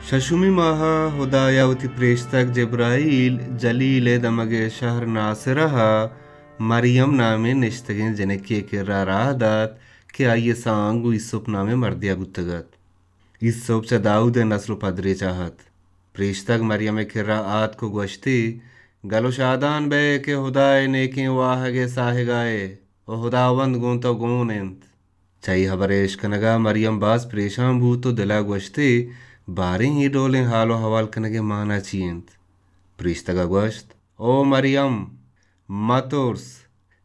शशुमी माहा हुदायावती प्रेषतक जब्राइल जलील दमगे शहर नासिरहा, मरियम नामे निश्तगिन जनके के राहदात के आइए सांगु इसुप नामे मर्दिया गुत्तगत। इस सोप च दाऊद नस्ल पदरे चाहत। प्रेषतक मरियम किर्रा आत को गश्ती, गलो शादान बे के हुदाए नेके वाहगे साहिगाए ओ हुदावंद गुन तो इंत चाई हबरेश कनगा मरियम बास परेशान तो दिला गोश्ते बारे ही डोले हालो हवाल कनगे माना चींत। प्रिश्तगा गोश्त, ओ मरियम, मतोर्स,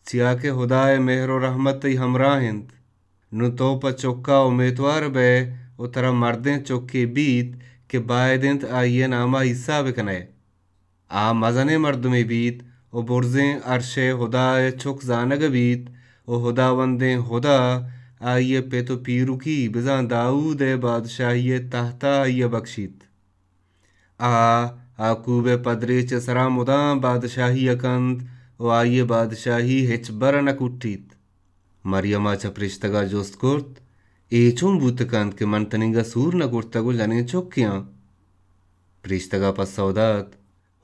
चिया के हुदाए मेहरो रहमत तई हमरा हिंत। नु तो प चौका उम्मीदवार बे उतरा मर्दे चौके बीत, के बायदिंत आइए नामा ईसा बिकने आ मजने मर्द में बीत, ओ बुरजें अरशे हुदाए चुक जानग बीत, ओ हुदावंदे हुदा आइए पे तो पीरू की, बिजा दाऊद बादशाही तहता आइए बख्शीत। आ आकूब पदरे चसरा मुदा बादशाही अकंत ओ आइए बादशाही हिच बर न कुट्टीत मरियमा चप्रिश्तगा जोस्त कुर्त एचुम बूतकंत के मन तनिंगा सूर न गुर्तगु जने चोक्कियाँ प्रिश्तगा पसौदात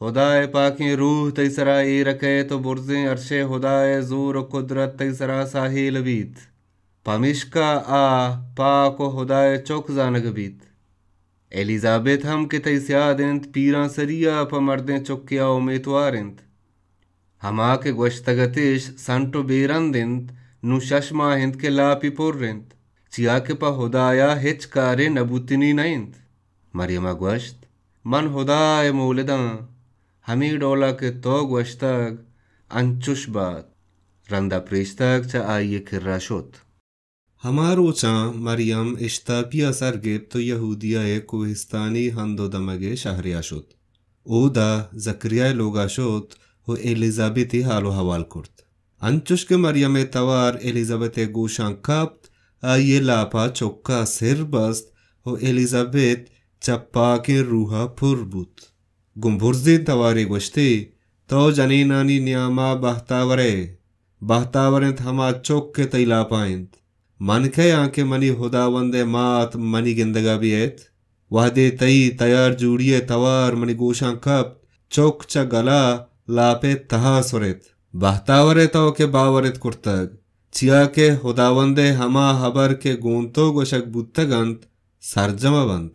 खुदाए पाकी रूह तैसरा ए रखे तो बुरजे अरशे खुदाए ज़ोर कुदरत तैसरा साहिल बीत। चौक जानग बीत एलिजाबेथ हम के तैसियादंत पीरा सरिया प मर्दे चौकिया उमेतवारिंत हमा के गोश्तगतिश संटो बेरंदिंत नु शशमा हिंद के लापी पुर्रिंत चिया के प हुदाया हिच कारे नबूतनी नइंत मरियमा गोश्त मन हुदाए मौलदा हमी डोला के तो गोश्तग अंचुश बात रंदा प्रिश्तक च आइए किर्रा शोत हमारो चा मरियम इश्तापिया सरगेब तो यहूदिया कोहिस्तानी हंदो दमगे शहरियाशुत ओ दा जक्रिया लोगाशुत हो एलिजाबेती हालो हवाल कुर्त। अंचुश के मरियम तवार एलिजाबेत गोशां कप्त आए लापा चौक्का सिर बस्त, हो एलिजाबेत चप्पा के रूहा फुरबुत गुम्भुर्जे तवारे गोश्ते तो जनीनानी न्यामा बहतावरे मात मनी गिंदगा भी एत वहदे तई तयार जूड़िए तवार मनी गोशा कप चौक च गला लापे तहा सुरेत। बहतावरे तो के बावरेत कुर्तग। चिया के हुदावंदे हमा हबर के गोंतो गोशक बुत्तगंत सरजमवंत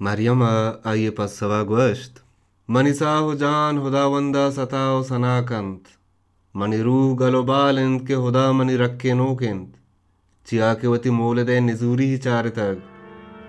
मरियम, आइए पसवा गोश्त। मनिसा हो जान हुदावंदा सताओ सनाकंत मनी रूह गलो बालिंद के हुदा मनी रखे नोकेंत निजूरी ही चारितग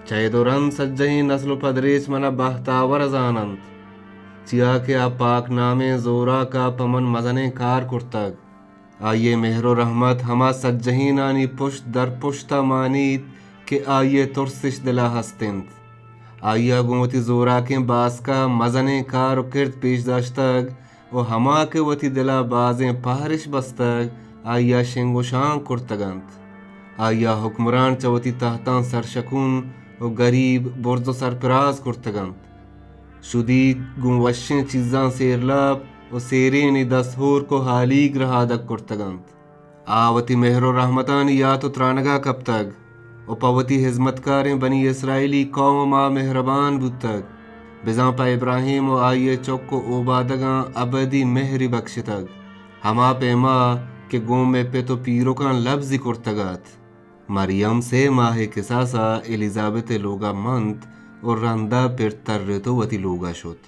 चैदुरन सज्जही नस्ल पदरेच मना बहतावर जानंत चिया के पाक नामे जोरा का पमन मजने कार कुर्तग आइए मेहरो रहमत हमा सज्जही नानी पुष्ट दर पुश्ता मानीत के आइए तुरसिश दिला हस्तिंत आइया गुमती जोरा के बास का मजने कार किर्त पेश दाश्तग वो हमा के वती दिला बाजें पहरिश बस्तग आइया शेंगो शां कुर्तगंत आया हुक्मरान चवती तहता सरशकुन व गरीब बुर्जो सरपराज कुर्तगंत शुदीद गुवशें चीज़ां सेरलाब व सेरे ने दसहोर को हालीग रहादक कुर्तगंत आवती मेहरो रहमतान या तो त्रानगा कब तक और पवती हिजमतकारें बनी इसराइली कौम माँ मेहरबान बुतक बिजा पा इब्राहिम व आइए चौक को ओबादगा अबदी मेहरी बख्श तक हमा पे माँ के गोम में मरियम से माह किसासा एलिजाबेथ लोगा मंत और रंदा पिर तर तो वती लोगा शुत।